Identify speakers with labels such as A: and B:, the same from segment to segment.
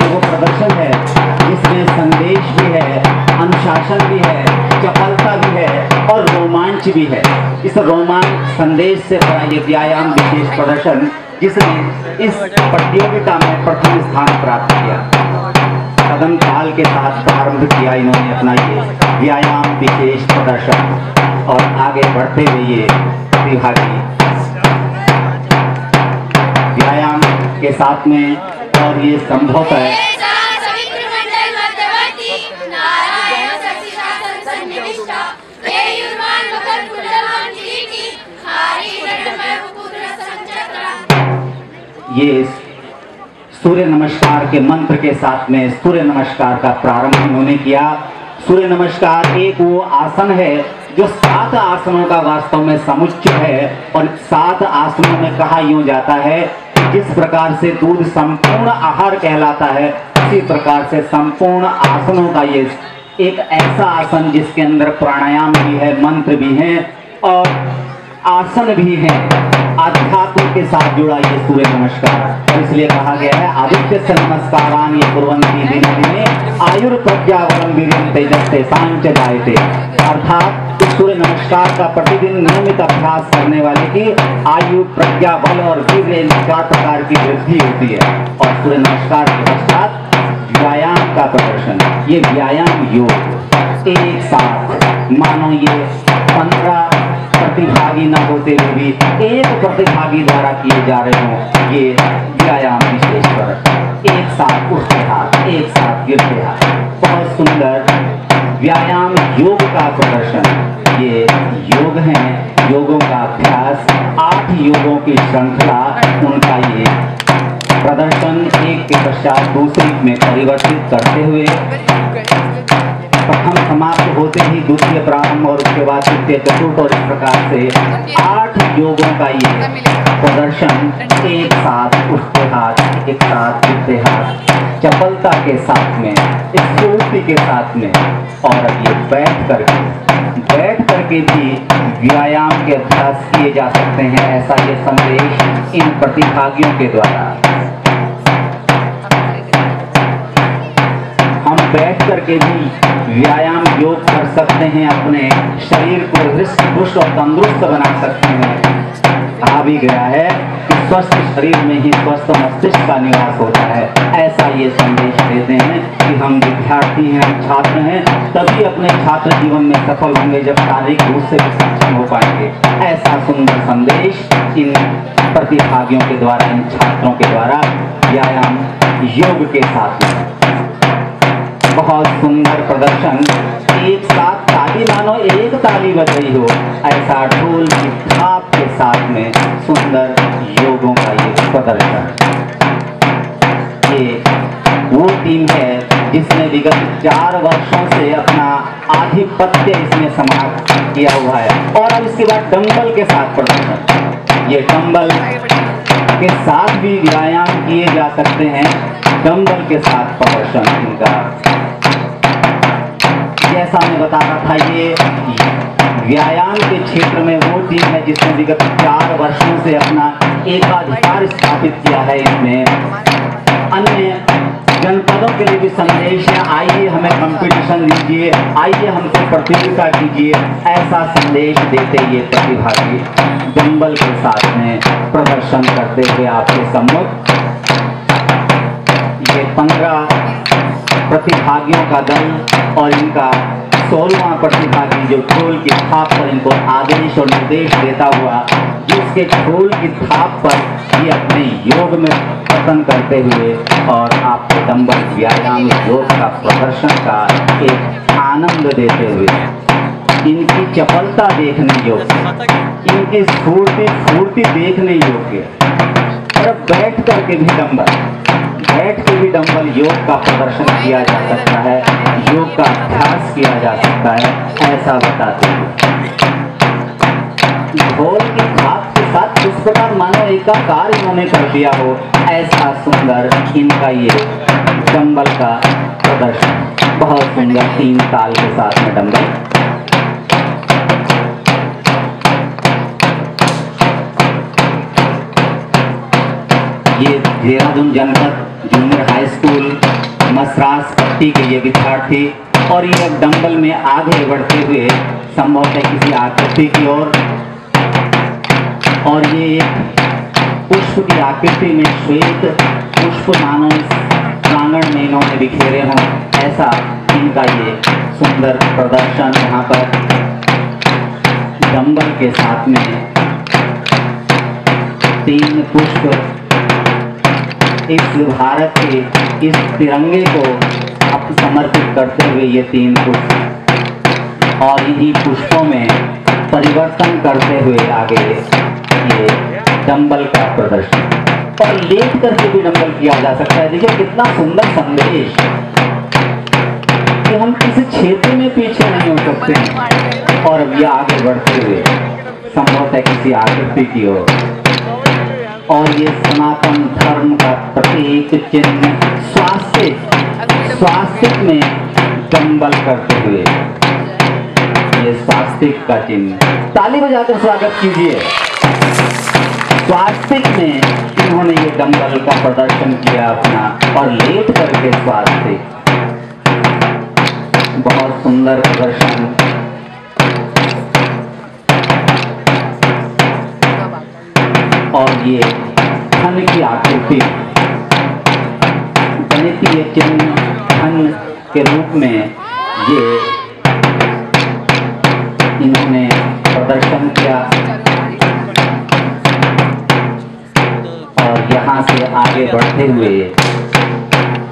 A: ये वो प्रदर्शन है, जिसमें संदेश भी है, अनुशासन भी है, चपलता भी है और रोमांच भी है। इस रोमांच संदेश से भरा ये व्यायाम विशेष प्रदर्शन, जिसने इस प्रतियोगिता में प्रथम स्थान प्राप्त किया। कदम काल के साथ प्रारंभ किया इन्होंने अपना ये व्यायाम विशेष प्रदर्शन। और आगे बढ़ते हुए ये प्रतिभागी व्यायाम के साथ में और ये संभव है। ये सूर्य नमस्कार के मंत्र के साथ में सूर्य नमस्कार का प्रारंभ उन्होंने किया। सूर्य नमस्कार एक वो आसन है जो सात आसनों का वास्तव में समुच्चय है और सात आसनों में कहा यूँ जाता है जिस प्रकार से दूध संपूर्ण आहार कहलाता है। उसी प्रकार से संपूर्ण आसनों का ये एक ऐसा आसन जिसके अंदर प्राणायाम भी है, मंत्र भी है और आसन भी है। आध्यात्म के साथ जुड़ा ये सूर्य नमस्कार। और इसलिए कहा गया है, आदित्य से नमस्कार ये आयुर्प्रज्ञावलंबी तेजस्ते सांच जायते अर्थात सूर्य नमस्कार का प्रतिदिन नियमित अभ्यास करने वाले की आयु, प्रज्ञा, बल और वीर चार प्रकार की वृद्धि होती है। और सूर्य नमस्कार के पश्चात व्यायाम का प्रदर्शन। ये व्यायाम योग। एक साथ। मानो ये पंद्रह प्रतिभागी न होते हुए भी एक प्रतिभागी द्वारा किए जा रहे हो, ये व्यायाम विशेष पर एक साथ उठते हाथ, एक साथ गिरते हाथ। बहुत सुंदर। व्यायाम योग का प्रदर्शन। हैं योगों का अभ्यास, आठ योगों की श्रृंखला, उनका ये प्रदर्शन एक के पश्चात दूसरे में परिवर्तित करते हुए प्रथम समाप्त होते ही द्वितीय प्रारंभ और उसके बाद तृतीय चतुर्थ और इस प्रकार से आठ योगों का ये प्रदर्शन एक साथ, उसके हाथ, एक साथ उसके हाथ, चपलता के साथ में स्फूर्ति के साथ में, और अब ये बैठ कर बैठ करके भी व्यायाम के अभ्यास किए जा सकते हैं, ऐसा ये संदेश इन प्रतिभागियों के द्वारा। बैठ करके भी व्यायाम योग कर सकते हैं, अपने शरीर को हृष्ट पुष्ट और तंदुरुस्त बना सकते हैं। आ भी गया है कि स्वस्थ शरीर में ही स्वस्थ मस्तिष्क का निवास होता है। ऐसा ये संदेश देते हैं कि हम विद्यार्थी हैं, हम छात्र हैं, तभी अपने छात्र जीवन में सफल होंगे जब शारीरिक रूप से भी सक्षम हो पाएँगे। ऐसा सुंदर संदेश इन प्रतिभागियों के द्वारा, इन छात्रों के द्वारा व्यायाम योग के साथ बहुत सुंदर प्रदर्शन। एक साथ ताली मानो एक ताली बज रही हो। ऐसा ढोल की थाप के साथ में सुंदर योगों का ये प्रदर्शन। ये वो टीम है जिसने विगत चार वर्षों से अपना आधिपत्य इसमें समाप्त किया हुआ है। और अब इसके बाद डम्बल के साथ प्रदर्शन। ये डम्बल के साथ भी व्यायाम किए जा सकते हैं। डम्बल के साथ प्रदर्शन इनका। जैसा मैं बता रहा था, ये व्यायाम के क्षेत्र में वो टीम है जिसने विगत चार वर्षों से अपना एकाधिकार स्थापित किया है इसमें। अन्य जनपदों के लिए भी संदेश है, आइए हमें कंपटीशन दीजिए, आइए हमसे प्रतियोगिता कीजिए, ऐसा संदेश देते ये प्रतिभागी दम्बल के साथ में प्रदर्शन करते हुए आपके सम्मुख। ये पंद्रह प्रतिभागियों का दल और इनका सोलवा प्रतिभागी जो ढोल की थाप पर इनको आदेश और निर्देश देता हुआ, जिसके ढोल की थाप पर ये अपने योग में पतन करते हुए और आपके दम्बल व्यायाम योग का प्रदर्शन का एक आनंद देते हुए इनकी चपलता देखने योग्य, इनकी स्फूर्ति स्फूर्ति देखने योग्य और बैठ करके भी दम्बल बैठ के भी डम्बल योग का प्रदर्शन किया जा सकता है, योग का अभ्यास किया जा सकता है, ऐसा बताते हैं। ढोल की खाप के साथ इस प्रकार मानो एकाकार इन्होंने कर दिया हो, ऐसा सुंदर इनका ये डम्बल का प्रदर्शन। बहुत सुंदर तीन ताल के साथ में डम्बल देहरादून जनपद, जूनियर हाई स्कूल मसरास पट्टी के ये विद्यार्थी और ये डम्बल में आगे बढ़ते हुए संभवतः किसी आकृति की ओर। और ये पुष्प की आकृति में श्वेत पुष्प मानस प्रांगण में इन्होंने बिखेरे हों, ऐसा इनका ये सुंदर प्रदर्शन यहाँ पर डम्बल के साथ में। तीन पुष्प इस भारत के इस तिरंगे को अब समर्पित करते हुए ये तीन पुष्प और इन्हीं पुष्पों में परिवर्तन करते हुए आगे ये डंबल का प्रदर्शन। और लेट करके भी डंबल किया जा सकता है। देखिए कितना सुंदर संदेश। कि हम किसी क्षेत्र में पीछे नहीं हो सकते हैं और अब ये आगे बढ़ते हुए, संभवतः किसी आकृति की ओर। और ये सनातन का प्रतीक चिन्ह स्वास्थ्य स्वास्थ्य में डंबल करते हुए। ये स्वास्थ्य का चिन्ह। ताली बजाकर स्वागत कीजिए। स्वास्तिक में इन्होंने ये डंबल का प्रदर्शन किया अपना और लेट करके स्वास्तिक बहुत सुंदर प्रदर्शन। और ये धन की आकृति। चिन्ह धन के रूप में ये इन्होंने प्रदर्शन किया। और यहाँ से आगे बढ़ते हुए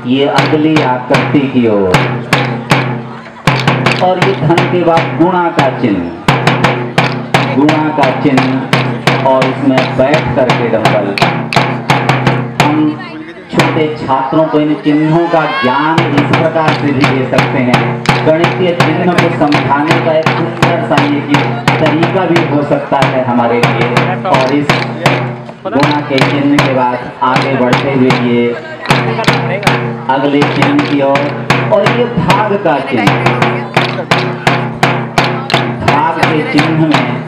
A: ये अगली आकृति की ओर। और ये धन के बाद गुणा का चिन्ह। गुणा का चिन्ह और इसमें बैठ करके छात्रों को इन चिन्हों का ज्ञान इस प्रकार से भी दे सकते हैं। गणितीय चिन्ह को समझाने का एक सुंदर सा ये तरीका भी हो सकता है हमारे लिए। और इस गुणा के चिन्ह के बाद आगे बढ़ते हुए ये अगले चिन्ह की ओर। और, और ये भाग का चिन्ह। भाग के चिन्ह में